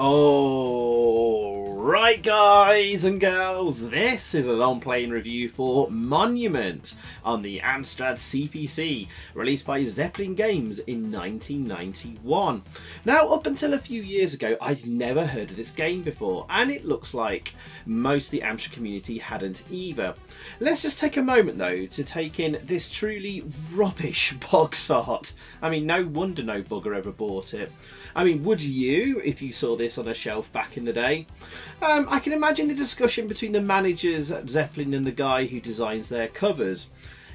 Oh. Alright guys and girls, this is a long playing review for Monument on the Amstrad CPC, released by Zeppelin Games in 1991. Now up until a few years ago I'd never heard of this game before and it looks like most of the Amstrad community hadn't either. Let's just take a moment though to take in this truly rubbish box art. I mean no wonder no bugger ever bought it. I mean would you if you saw this this on a shelf back in the day. Um, I can imagine the discussion between the managers at Zeppelin and the guy who designs their covers.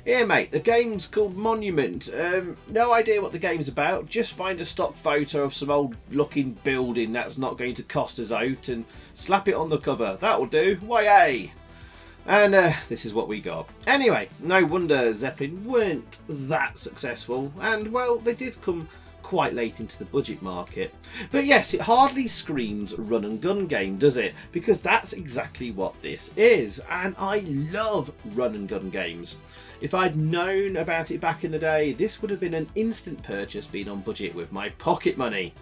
Here, mate, the game's called Monument. Um, no idea what the game's about. Just find a stock photo of some old looking building that's not going to cost us out and slap it on the cover. That'll do. Why, hey! And uh, this is what we got. Anyway, no wonder Zeppelin weren't that successful. And, well, they did come quite late into the budget market. But yes, it hardly screams run and gun game, does it? Because that's exactly what this is. And I love run and gun games. If I'd known about it back in the day, this would have been an instant purchase being on budget with my pocket money.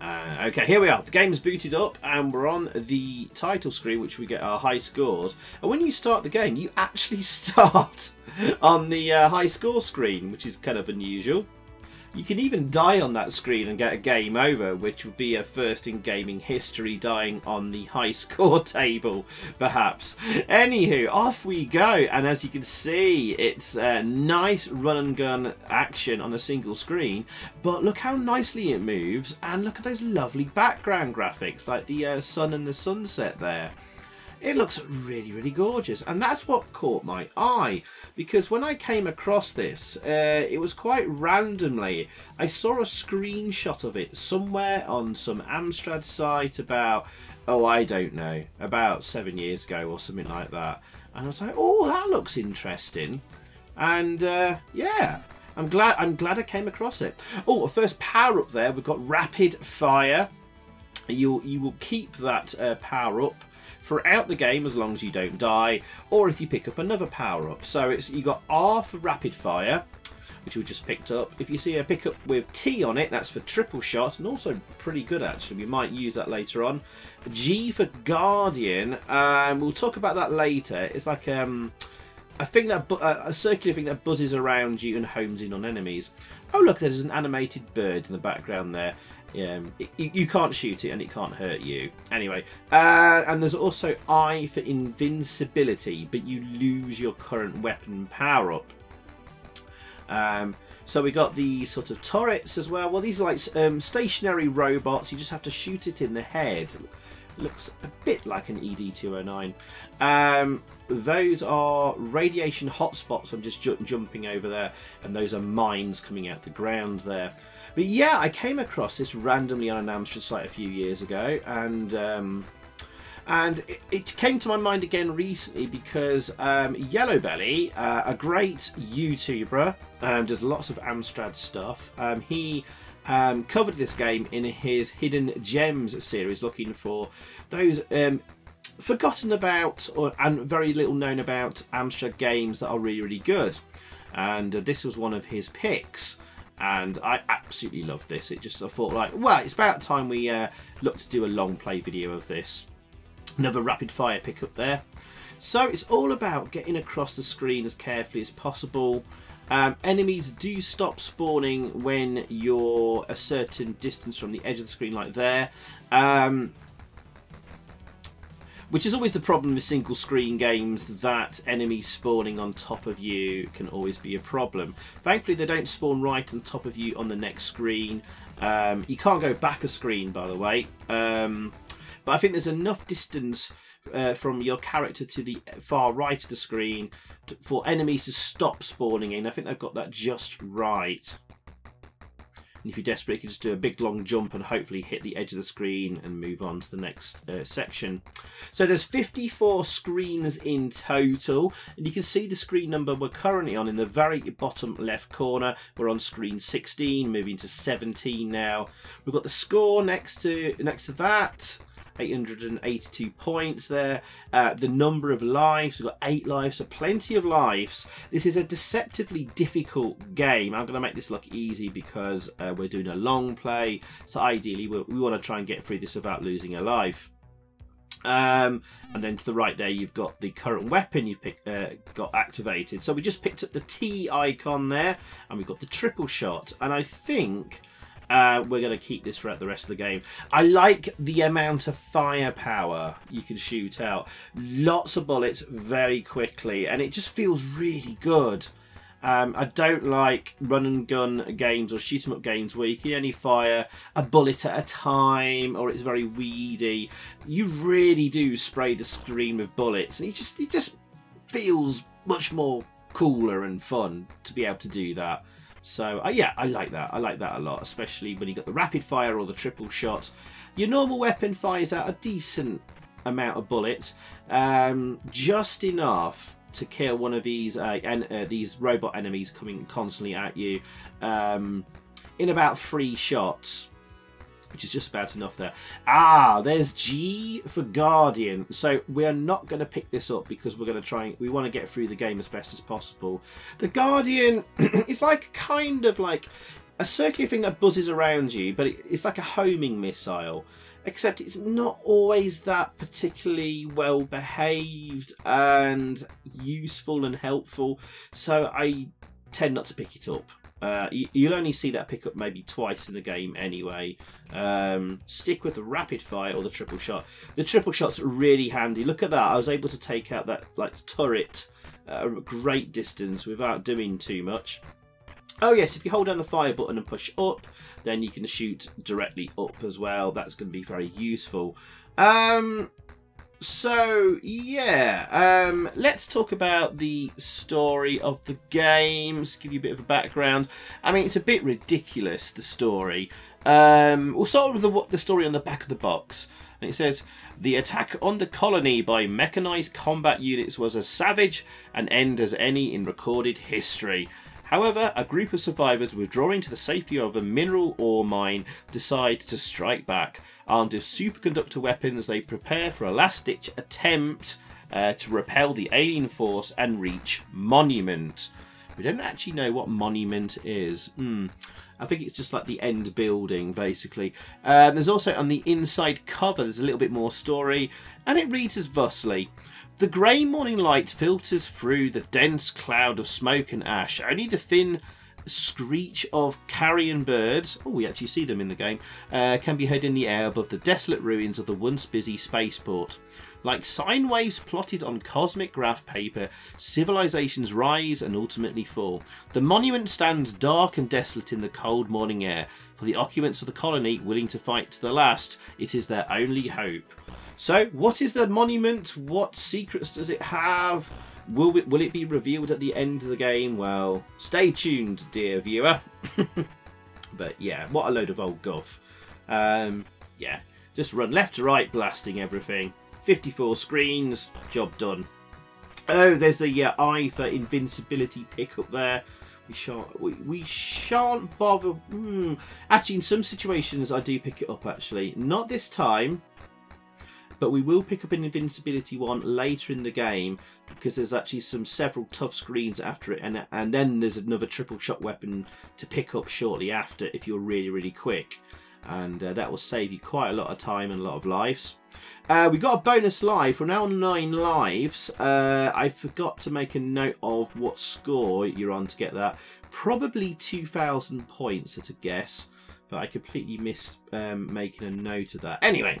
Uh, okay, here we are. The game's booted up and we're on the title screen, which we get our high scores. And when you start the game, you actually start on the uh, high score screen, which is kind of unusual. You can even die on that screen and get a game over, which would be a first in gaming history, dying on the high score table, perhaps. Anywho, off we go, and as you can see, it's a nice run and gun action on a single screen, but look how nicely it moves, and look at those lovely background graphics, like the uh, sun and the sunset there. It looks really, really gorgeous. And that's what caught my eye. Because when I came across this, uh, it was quite randomly. I saw a screenshot of it somewhere on some Amstrad site about, oh, I don't know, about seven years ago or something like that. And I was like, oh, that looks interesting. And uh, yeah, I'm glad I'm glad I came across it. Oh, first power up there, we've got rapid fire. You you will keep that uh, power up throughout the game as long as you don't die, or if you pick up another power up. So it's you got R for rapid fire, which we just picked up. If you see a pickup with T on it, that's for triple shot, and also pretty good actually. We might use that later on. G for Guardian, um, we'll talk about that later. It's like um, a thing that a circular thing that buzzes around you and homes in on enemies. Oh look, there's an animated bird in the background there. Um, it, you can't shoot it and it can't hurt you. Anyway, uh, and there's also I for invincibility, but you lose your current weapon power up. Um, so we got the sort of turrets as well. Well, these are like um, stationary robots. You just have to shoot it in the head. Looks a bit like an ED209. Um, those are radiation hotspots. I'm just ju jumping over there, and those are mines coming out the ground there. But yeah, I came across this randomly on an Amstrad site a few years ago, and um, and it, came to my mind again recently because um, Yellowbelly, uh, a great YouTuber, um, does lots of Amstrad stuff. Um, he um, covered this game in his Hidden Gems series, looking for those um, forgotten about or, and very little known about Amstrad games that are really, really good. And uh, this was one of his picks and I absolutely love this. It just I thought like, well, it's about time we uh, look to do a long play video of this. Another rapid fire pickup there. So it's all about getting across the screen as carefully as possible. Um, enemies do stop spawning when you're a certain distance from the edge of the screen like there. Um, which is always the problem with single screen games that enemies spawning on top of you can always be a problem. Thankfully they don't spawn right on top of you on the next screen. Um, you can't go back a screen by the way. Um, but I think there's enough distance uh, from your character to the far right of the screen to, for enemies to stop spawning in. I think they've got that just right. And if you're desperate, you can just do a big long jump and hopefully hit the edge of the screen and move on to the next uh, section. So there's 54 screens in total. And you can see the screen number we're currently on in the very bottom left corner. We're on screen 16, moving to 17 now. We've got the score next to next to that. 882 points there. Uh, the number of lives, we've got eight lives, so plenty of lives. This is a deceptively difficult game. I'm going to make this look easy because uh, we're doing a long play. So ideally, we, want to try and get through this without losing a life. Um, and then to the right there, you've got the current weapon you've pick, uh, got activated. So we just picked up the T icon there, and we've got the triple shot. And I think uh, we're going to keep this throughout the rest of the game. I like the amount of firepower you can shoot out. Lots of bullets very quickly, and it just feels really good. Um, I don't like run and gun games or shoot 'em up games where you can only fire a bullet at a time or it's very weedy. You really do spray the screen with bullets, and it just it just feels much more cooler and fun to be able to do that. So uh, yeah, I like that. I like that a lot, especially when you got the rapid fire or the triple shot. Your normal weapon fires out a decent amount of bullets, um, just enough to kill one of these uh, en uh, these robot enemies coming constantly at you um, in about three shots which is just about enough there. Ah, there's G for Guardian. So we're not going to pick this up because we're going to try. We want to get through the game as best as possible. The Guardian is like kind of like a circular thing that buzzes around you, but it's like a homing missile except it's not always that particularly well behaved and useful and helpful. So I tend not to pick it up. Uh, you, will only see that pickup maybe twice in the game anyway. Um, stick with the rapid fire or the triple shot. The triple shot's really handy. Look at that. I was able to take out that like turret a great distance without doing too much. Oh yes, if you hold down the fire button and push up, then you can shoot directly up as well. That's going to be very useful. Um, so yeah, um, let's talk about the story of the games. Give you a bit of a background. I mean, it's a bit ridiculous the story. Um, we'll start with the, the story on the back of the box. And it says, The attack on the colony by mechanized combat units was as savage an end as any in recorded history. However, a group of survivors withdrawing to the safety of a mineral ore mine decide to strike back. Armed with superconductor weapons, they prepare for a last ditch attempt uh, to repel the alien force and reach Monument. We don't actually know what Monument is. Hmm. I think it's just like the end building, basically. Um, there's also on the inside cover, there's a little bit more story, and it reads as thusly. The grey morning light filters through the dense cloud of smoke and ash. Only the thin screech of carrion birds, oh, we actually see them in the game, uh, can be heard in the air above the desolate ruins of the once busy spaceport. Like sine waves plotted on cosmic graph paper, civilizations rise and ultimately fall. The monument stands dark and desolate in the cold morning air. For the occupants of the colony willing to fight to the last, it is their only hope. So, what is the monument? What secrets does it have? Will it, will it be revealed at the end of the game? Well, stay tuned, dear viewer. but yeah, what a load of old guff. Um, yeah, just run left to right, blasting everything. 54 screens, job done. Oh, there's the uh, I for invincibility pickup there. We shan't. We, we shan't bother. Hmm. Actually, in some situations, I do pick it up. Actually, not this time but we will pick up an invincibility one later in the game because there's actually some several tough screens after it and, and then there's another triple shot weapon to pick up shortly after if you're really really quick and uh, that will save you quite a lot of time and a lot of lives. Uh, we got a bonus life. We're now on nine lives. Uh, I forgot to make a note of what score you're on to get that. Probably 2,000 points at a guess, but I completely missed um, making a note of that. Anyway,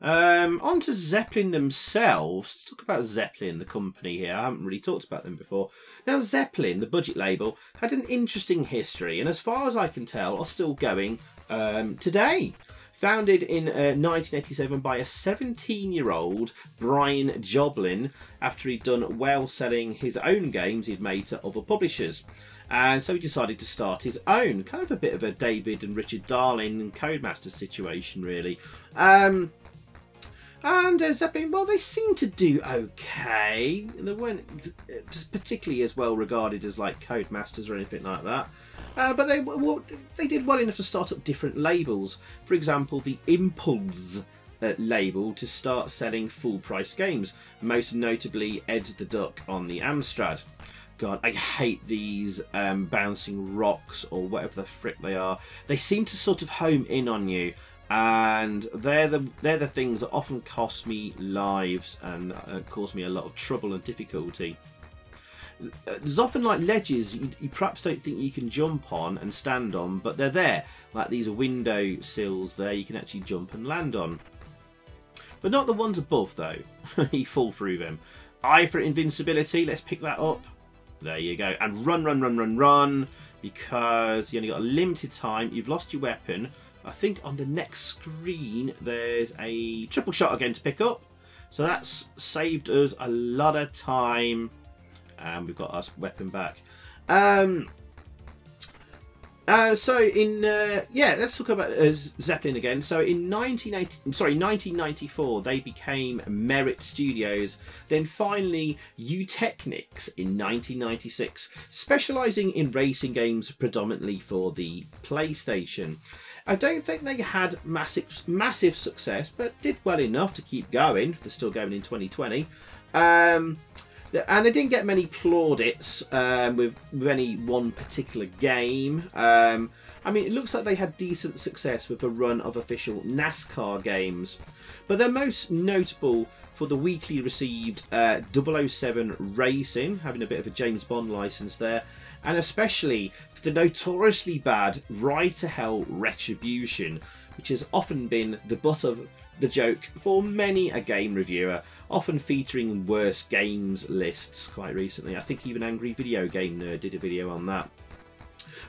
um, on to Zeppelin themselves. Let's talk about Zeppelin, the company here. I haven't really talked about them before. Now, Zeppelin, the budget label, had an interesting history, and as far as I can tell, are still going um, today. Founded in uh, 1987 by a 17 year old Brian Jobling after he'd done well selling his own games he'd made to other publishers. And so he decided to start his own, kind of a bit of a David and Richard Darling and Codemaster situation, really. Um, and uh, Zeppelin, well, they seem to do okay. They weren't particularly as well regarded as like Codemasters or anything like that. Uh, but they well, they did well enough to start up different labels. For example, the Impulse uh, label to start selling full price games, most notably Ed the Duck on the Amstrad. God, I hate these um, bouncing rocks or whatever the frick they are. They seem to sort of home in on you, and they're the they're the things that often cost me lives and uh, cause me a lot of trouble and difficulty. There's often like ledges you, you perhaps don't think you can jump on and stand on, but they're there, like these window sills there you can actually jump and land on. But not the ones above though. you fall through them. I for invincibility, let's pick that up. There you go. And run, run, run, run, run. Because you only got a limited time. You've lost your weapon. I think on the next screen there's a triple shot again to pick up. So that's saved us a lot of time. And we've got our weapon back. Um, uh, so in uh, yeah, let's talk about uh, Zeppelin again. So in 1980, sorry, 1994, they became Merit Studios. Then finally, Eutechnyx in 1996, specialising in racing games predominantly for the PlayStation. I don't think they had massive massive success, but did well enough to keep going. They're still going in 2020. Um, and they didn't get many plaudits um, with, with any one particular game. Um, I mean, it looks like they had decent success with a run of official NASCAR games, but they're most notable for the weakly received uh, 007 Racing, having a bit of a James Bond license there, and especially for the notoriously bad Ride to Hell Retribution, which has often been the butt of the joke for many a game reviewer, often featuring worst games lists quite recently. I think even Angry Video Game Nerd did a video on that.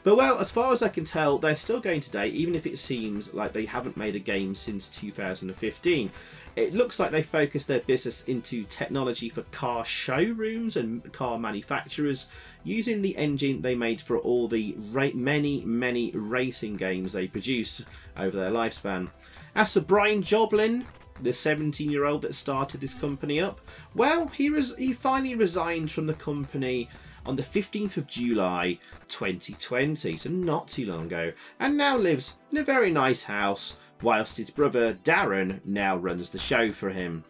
But well, as far as I can tell, they're still going today, even if it seems like they haven't made a game since 2015. It looks like they focused their business into technology for car showrooms and car manufacturers, using the engine they made for all the many, many racing games they produced over their lifespan. As for Brian Jobling, the 17 year old that started this company up, well, he, he finally resigned from the company on the 15th of July 2020, so not too long ago, and now lives in a very nice house, whilst his brother Darren now runs the show for him.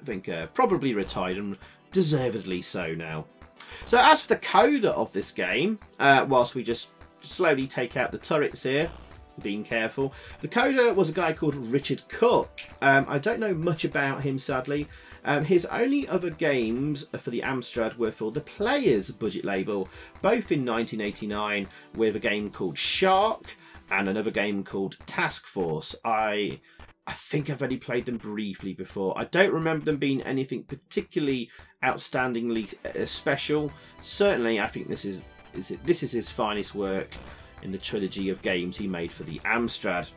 I think uh, probably retired and deservedly so now. So as for the coder of this game, uh, whilst we just slowly take out the turrets here, being careful. The coder was a guy called Richard Cook. Um, I don't know much about him, sadly. Um, his only other games for the Amstrad were for the Players budget label, both in 1989 with a game called Shark and another game called Task Force. I I think I've only played them briefly before. I don't remember them being anything particularly outstandingly uh, special. Certainly, I think this is, is this is his finest work in the trilogy of games he made for the Amstrad.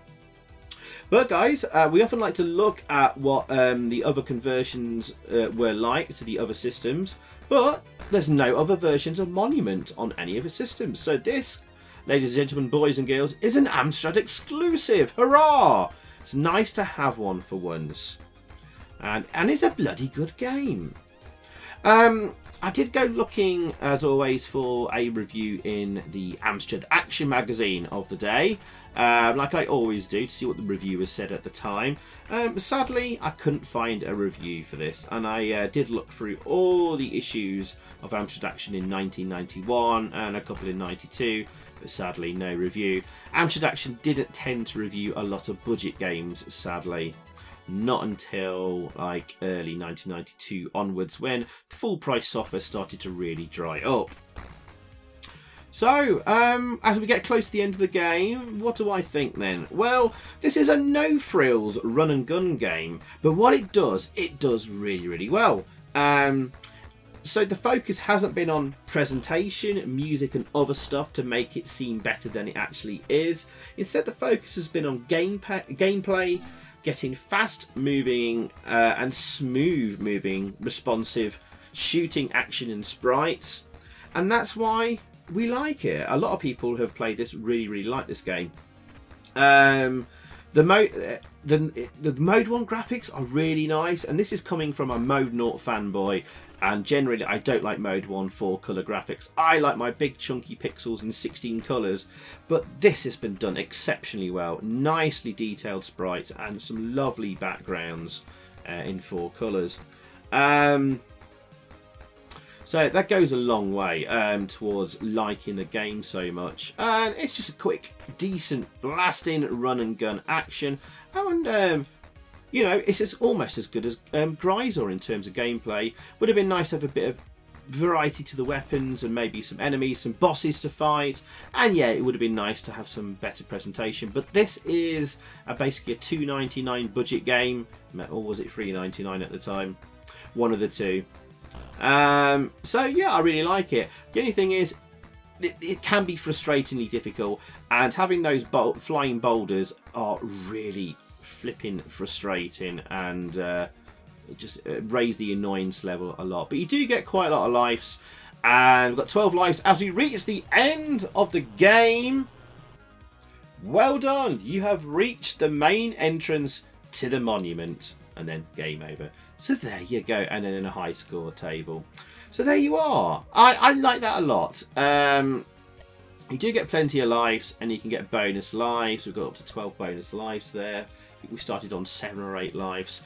But guys, uh, we often like to look at what um, the other conversions uh, were like to the other systems, but there's no other versions of Monument on any of the systems. So this, ladies and gentlemen, boys and girls, is an Amstrad exclusive. Hurrah! It's nice to have one for once. And, and it's a bloody good game. Um, I did go looking, as always, for a review in the Amstrad Action magazine of the day, um, like I always do, to see what the reviewers said at the time. Um, sadly, I couldn't find a review for this, and I uh, did look through all the issues of Amstrad Action in 1991 and a couple in 92, but sadly, no review. Amstrad Action didn't tend to review a lot of budget games, sadly not until like early 1992 onwards when the full price software started to really dry up. So, um, as we get close to the end of the game, what do I think then? Well, this is a no-frills run and gun game, but what it does, it does really, really well. Um, so the focus hasn't been on presentation, music and other stuff to make it seem better than it actually is. Instead the focus has been on game gameplay, getting fast moving uh, and smooth moving, responsive shooting action and sprites. And that's why we like it. A lot of people have played this really, really like this game. Um, The mode, uh, the the mode one graphics are really nice, and this is coming from a mode naught fanboy. And generally, I don't like mode one for color graphics. I like my big chunky pixels in 16 colors, but this has been done exceptionally well. Nicely detailed sprites and some lovely backgrounds uh, in four colors. Um, so that goes a long way um, towards liking the game so much. And it's just a quick, decent, blasting run and gun action. And, um, you know, it's almost as good as um, Gryzor in terms of gameplay. Would have been nice to have a bit of variety to the weapons and maybe some enemies, some bosses to fight. And yeah, it would have been nice to have some better presentation. But this is a, basically a 2.99 budget game, or was it 3.99 at the time? One of the two. Um, so yeah, I really like it. The only thing is, it, it can be frustratingly difficult, and having those bol flying boulders are really flipping frustrating, and uh, just raise the annoyance level a lot. But you do get quite a lot of lives, and we've got 12 lives as we reach the end of the game. Well done! You have reached the main entrance to the monument, and then game over. So there you go, and then a high score table. So there you are. I, I like that a lot. Um, you do get plenty of lives, and you can get bonus lives. We've got up to 12 bonus lives there. We started on 7 or 8 lives.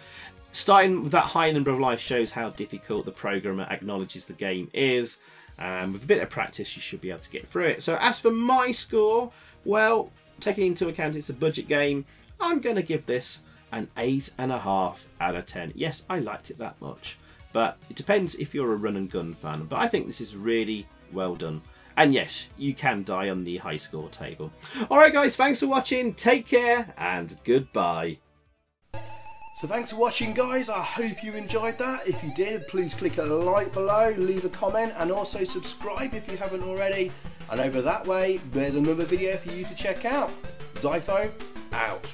Starting with that high number of lives shows how difficult the programmer acknowledges the game is. Um, with a bit of practice, you should be able to get through it. So as for my score, well, taking into account it's a budget game, I'm going to give this an 8.5 out of 10. Yes, I liked it that much. But it depends if you're a run and gun fan. But I think this is really well done. And yes, you can die on the high score table. Alright guys, thanks for watching. Take care and goodbye. So thanks for watching guys, I hope you enjoyed that. If you did, please click a like below, leave a comment and also subscribe if you haven't already. And over that way, there's another video for you to check out. Xyphoe, out.